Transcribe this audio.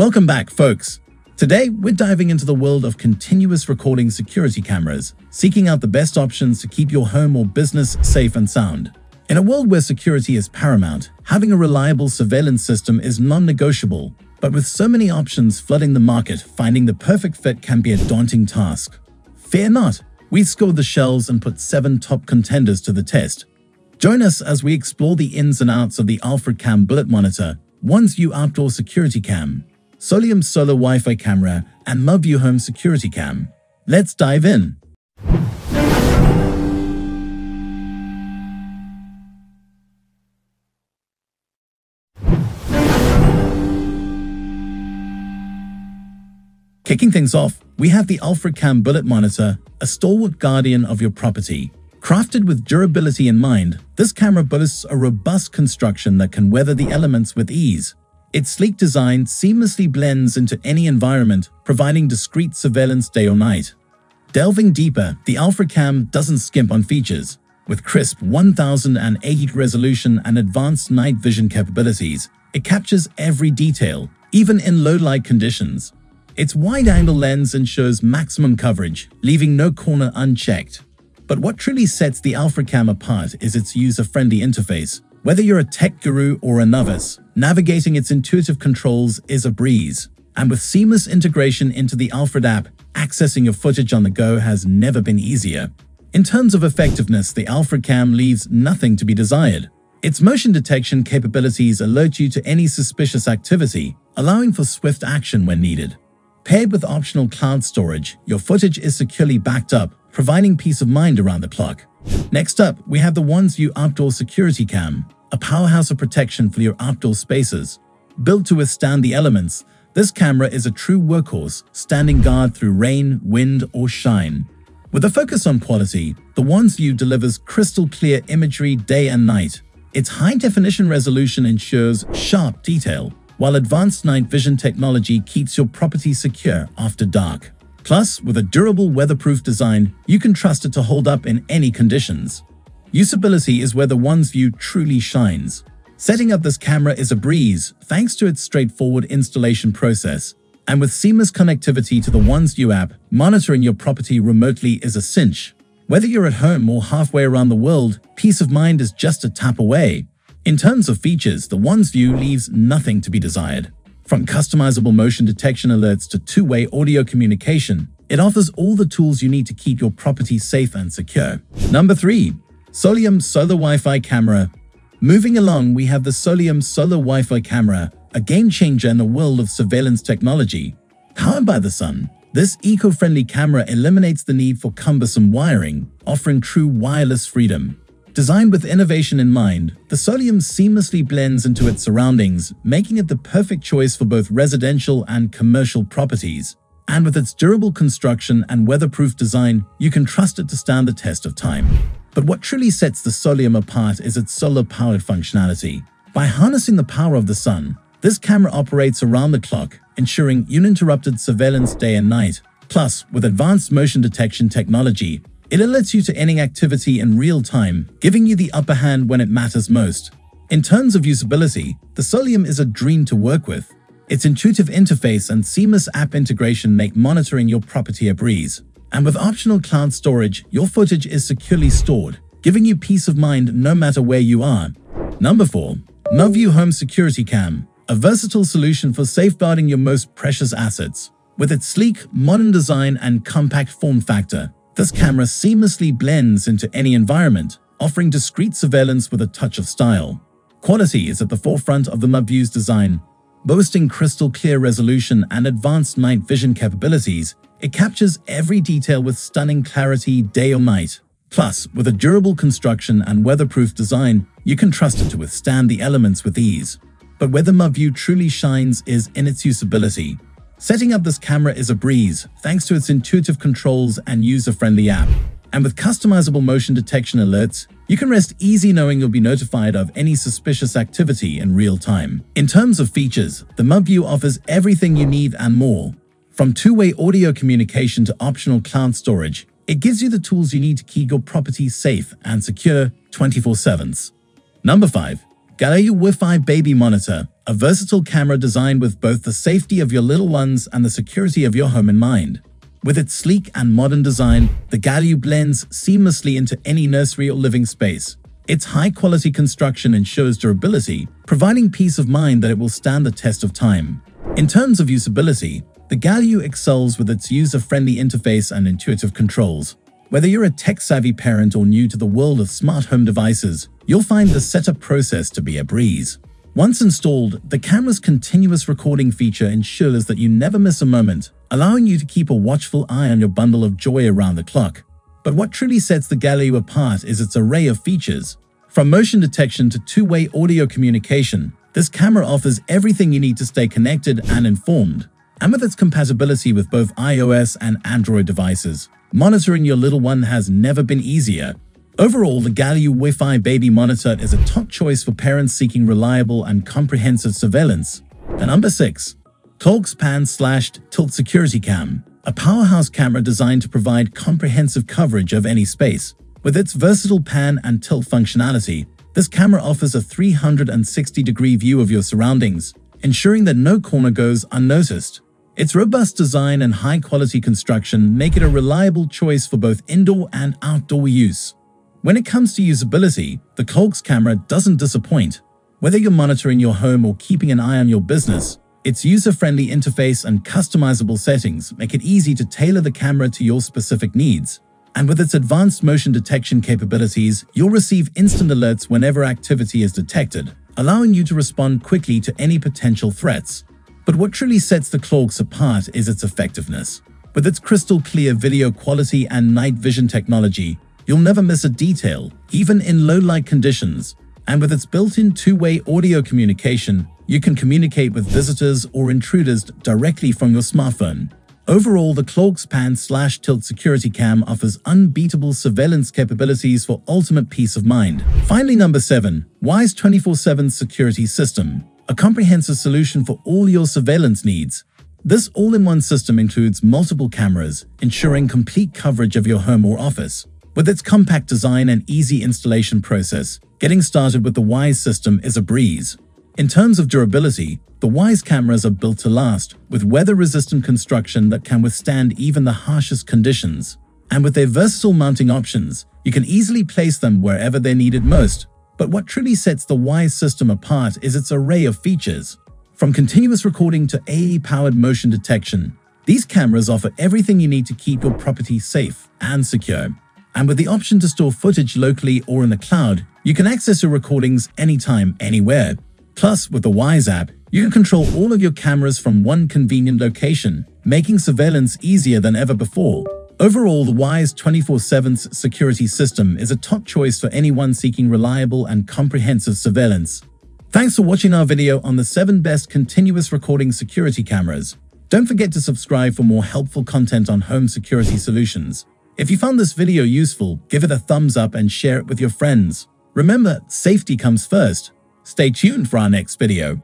Welcome back, folks. Today, we're diving into the world of continuous recording security cameras, seeking out the best options to keep your home or business safe and sound. In a world where security is paramount, having a reliable surveillance system is non-negotiable. But with so many options flooding the market, finding the perfect fit can be a daunting task. Fear not, we've scored the shelves and put seven top contenders to the test. Join us as we explore the ins and outs of the Alfred Cam Bullet Monitor, Wansview Outdoor Security Cam, Soliom Solar Wi-Fi camera, and MubView Home Security Cam. Let's dive in. Kicking things off, we have the Alfred Cam Bullet Monitor, a stalwart guardian of your property. Crafted with durability in mind, this camera boasts a robust construction that can weather the elements with ease. Its sleek design seamlessly blends into any environment, providing discreet surveillance day or night. Delving deeper, the Alfred Cam doesn't skimp on features. With crisp 1080 resolution and advanced night vision capabilities, it captures every detail, even in low-light conditions. Its wide-angle lens ensures maximum coverage, leaving no corner unchecked. But what truly sets the Alfred Cam apart is its user-friendly interface. Whether you're a tech guru or a novice, navigating its intuitive controls is a breeze. And with seamless integration into the Alfred app, accessing your footage on the go has never been easier. In terms of effectiveness, the Alfred Cam leaves nothing to be desired. Its motion detection capabilities alert you to any suspicious activity, allowing for swift action when needed. Paired with optional cloud storage, your footage is securely backed up, providing peace of mind around the clock. Next up, we have the Wansview Outdoor Security Cam, a powerhouse of protection for your outdoor spaces. Built to withstand the elements, this camera is a true workhorse, standing guard through rain, wind, or shine. With a focus on quality, the Wansview delivers crystal clear imagery day and night. Its high-definition resolution ensures sharp detail, while advanced night vision technology keeps your property secure after dark. Plus, with a durable weatherproof design, you can trust it to hold up in any conditions. Usability is where the Wansview truly shines. Setting up this camera is a breeze thanks to its straightforward installation process. And with seamless connectivity to the Wansview app, monitoring your property remotely is a cinch. Whether you're at home or halfway around the world, peace of mind is just a tap away. In terms of features, the Wansview leaves nothing to be desired. From customizable motion detection alerts to two-way audio communication, it offers all the tools you need to keep your property safe and secure. Number 3. Soliom Solar Wi-Fi Camera Moving along, we have the Soliom Solar Wi-Fi Camera, a game-changer in the world of surveillance technology. Powered by the sun, this eco-friendly camera eliminates the need for cumbersome wiring, offering true wireless freedom. Designed with innovation in mind, the Soliom seamlessly blends into its surroundings, making it the perfect choice for both residential and commercial properties. And with its durable construction and weatherproof design, you can trust it to stand the test of time. But what truly sets the Soliom apart is its solar-powered functionality. By harnessing the power of the sun, this camera operates around the clock, ensuring uninterrupted surveillance day and night. Plus, with advanced motion detection technology, it alerts you to any activity in real time, giving you the upper hand when it matters most. In terms of usability, the Soliom is a dream to work with. Its intuitive interface and seamless app integration make monitoring your property a breeze. And with optional cloud storage, your footage is securely stored, giving you peace of mind no matter where you are. Number 4. MubView Home Security Cam, a versatile solution for safeguarding your most precious assets. With its sleek, modern design and compact form factor, this camera seamlessly blends into any environment, offering discreet surveillance with a touch of style. Quality is at the forefront of the MubView's design. Boasting crystal clear resolution and advanced night vision capabilities, it captures every detail with stunning clarity day or night. Plus, with a durable construction and weatherproof design, you can trust it to withstand the elements with ease. But where the MubView truly shines is in its usability. Setting up this camera is a breeze thanks to its intuitive controls and user-friendly app. And with customizable motion detection alerts, you can rest easy knowing you'll be notified of any suspicious activity in real time. In terms of features, the MubView offers everything you need and more. From two-way audio communication to optional cloud storage, it gives you the tools you need to keep your property safe and secure 24-7. Number 5. Galayou Wi-Fi Baby Monitor, a versatile camera designed with both the safety of your little ones and the security of your home in mind. With its sleek and modern design, the Galayou blends seamlessly into any nursery or living space. Its high-quality construction ensures durability, providing peace of mind that it will stand the test of time. In terms of usability, the Galayou excels with its user-friendly interface and intuitive controls. Whether you're a tech-savvy parent or new to the world of smart home devices, you'll find the setup process to be a breeze. Once installed, the camera's continuous recording feature ensures that you never miss a moment, allowing you to keep a watchful eye on your bundle of joy around the clock. But what truly sets the Galayou apart is its array of features. From motion detection to two-way audio communication, this camera offers everything you need to stay connected and informed. And with its compatibility with both iOS and Android devices, monitoring your little one has never been easier. Overall, the Galayou Wi-Fi Baby Monitor is a top choice for parents seeking reliable and comprehensive surveillance. And number 6. Cloarks Pan Slashed Tilt Security Cam a powerhouse camera designed to provide comprehensive coverage of any space. With its versatile pan and tilt functionality, this camera offers a 360-degree view of your surroundings, ensuring that no corner goes unnoticed. Its robust design and high-quality construction make it a reliable choice for both indoor and outdoor use. When it comes to usability, the Cloarks camera doesn't disappoint. Whether you're monitoring your home or keeping an eye on your business, its user-friendly interface and customizable settings make it easy to tailor the camera to your specific needs. And with its advanced motion detection capabilities, you'll receive instant alerts whenever activity is detected, allowing you to respond quickly to any potential threats. But what truly sets the Cloarks apart is its effectiveness. With its crystal clear video quality and night vision technology, You'll never miss a detail, even in low-light conditions. And with its built-in two-way audio communication, you can communicate with visitors or intruders directly from your smartphone. Overall, the Cloarks Pan slash Tilt Security Cam offers unbeatable surveillance capabilities for ultimate peace of mind. Finally, number 7. Wyze 24-7 Security System A comprehensive solution for all your surveillance needs. This all-in-one system includes multiple cameras, ensuring complete coverage of your home or office. With its compact design and easy installation process, getting started with the Wyze system is a breeze. In terms of durability, the Wyze cameras are built to last, with weather-resistant construction that can withstand even the harshest conditions. And with their versatile mounting options, you can easily place them wherever they're needed most. But what truly sets the Wyze system apart is its array of features. From continuous recording to AI-powered motion detection, these cameras offer everything you need to keep your property safe and secure. And with the option to store footage locally or in the cloud, you can access your recordings anytime, anywhere. Plus, with the Wyze app, you can control all of your cameras from one convenient location, making surveillance easier than ever before. Overall, the Wyze 24-7 security system is a top choice for anyone seeking reliable and comprehensive surveillance. Thanks for watching our video on the 7 best continuous recording security cameras. Don't forget to subscribe for more helpful content on home security solutions. If you found this video useful, give it a thumbs up and share it with your friends. Remember, safety comes first. Stay tuned for our next video.